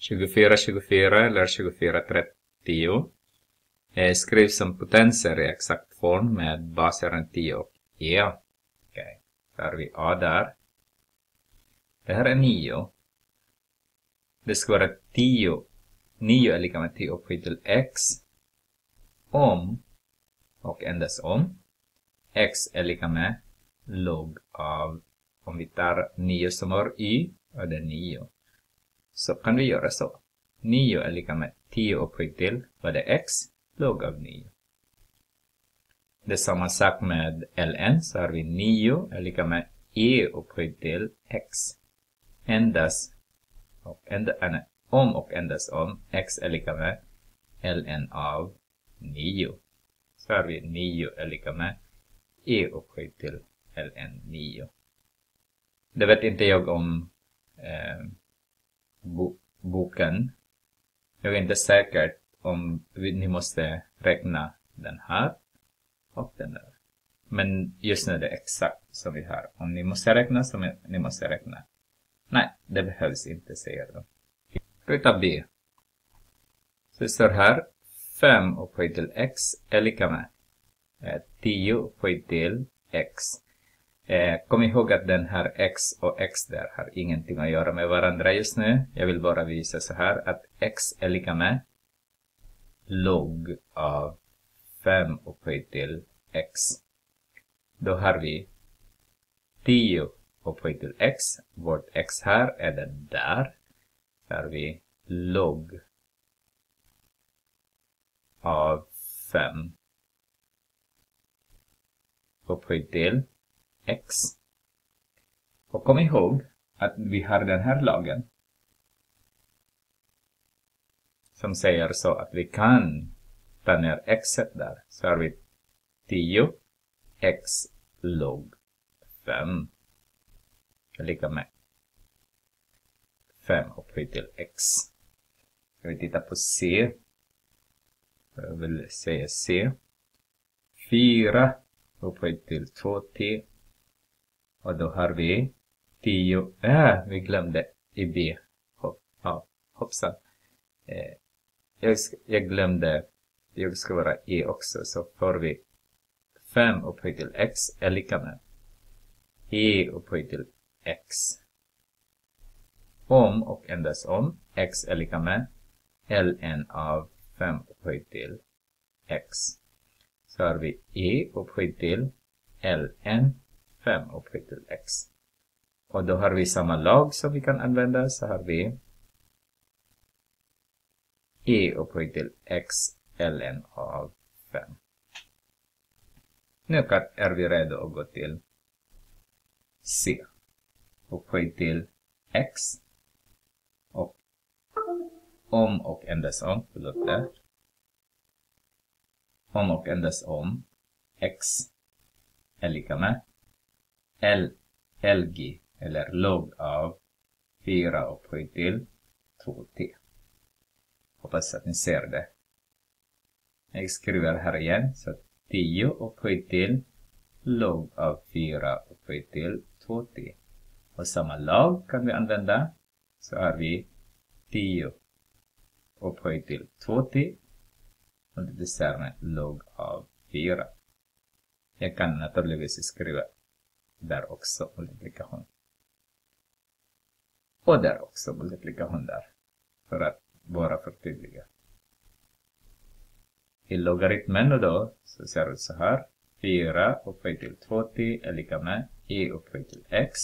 24, 24 eller 24, 30 eh, skrivs som potenser i exakt form med baserna 10 och E. Okej, okay. så har vi A där. Det här är 9. Det ska vara 10. 9 är lika med 10 upphöjt till x. Om, och endast om, x är lika med log av, om vi tar 9 som har y, och det är 9. Så kan vi göra så. 9 är lika med 10 upphöjt till, vad är x? Log av 9. Det är samma sak med ln, så har vi 9 är lika med e upphöjt till x. Endast, och enda, äh, nej, om och endast om x är lika med ln av 9. Så har vi 9 är lika med e upphöjt till ln 9. Det vet inte jag om eh, bo boken. Jag är inte säker om ni måste räkna den här och den där. Men just nu är det exakt som vi har. Om ni måste räkna så ni måste räkna. Nej, det behövs inte, säger de. Ruta B. Så det står här 5 upphöjt till x är lika med eh, 10 upphöjt till x. Eh, kom ihåg att den här x och x där har ingenting att göra med varandra just nu. Jag vill bara visa så här att x är lika med log av 5 upphöjt till x. Då har vi 10 upphöjt till x. Vårt x här är det där. Så har vi log av 5 upphöjt till x. Och kom ihåg att vi har den här lagen som säger så att vi kan ta ner x där. Så har vi 10 x log 5 är lika med 5 upphöjt till x. Ska vi titta på C. Jag vill säga C. 4 upphöjt till 2t. Och då har vi 10. Äh, ah, vi glömde i B. Hopp, ja, hoppsan. Eh, jag, jag glömde, jag ska vara E också, så får vi 5 upphöjt till x är lika med E upphöjt till x. Om och endast om x är lika med ln av 5 upphöjt till x. Så har vi e upphöjt till ln 5 upphöjt till x. Och då har vi samma lag som vi kan använda, så har vi e upphöjt till x ln av 5. Nu är vi redo att gå till c upphöjt till x och om och endast om, förlåt där. Om och endast om x är lika med L, LG eller log av 4 upphöjt till 2t. Hoppas att ni ser det. Jag skriver här igen, så 10 upphöjt till log av 4 upphöjt till 2t. Och samma lag kan vi använda. Så har vi 10 upphöjt till 2t och det med log av 4. Jag kan naturligtvis skriva där också multiplikation. Och där också multiplikation där. För att bara förtydliga. I logaritmen då så ser det ut så här. 4 upphöjt till 2t är lika med e upphöjt till x.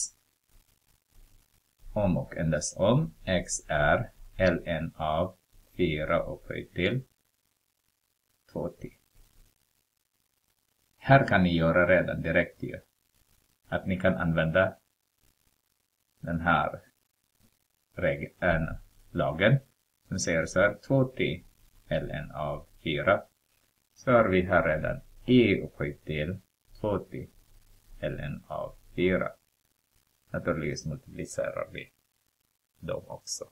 Om och endast om x är ln av 4 upphöjt till 2t. Här kan ni göra redan direkt ju. Att ni kan använda den här regeln, lagen som säger så här 2t ln av 4. Så har vi här redan e upphöjt till 2t ln av 4. Naturligtvis multiplicerar vi dem också.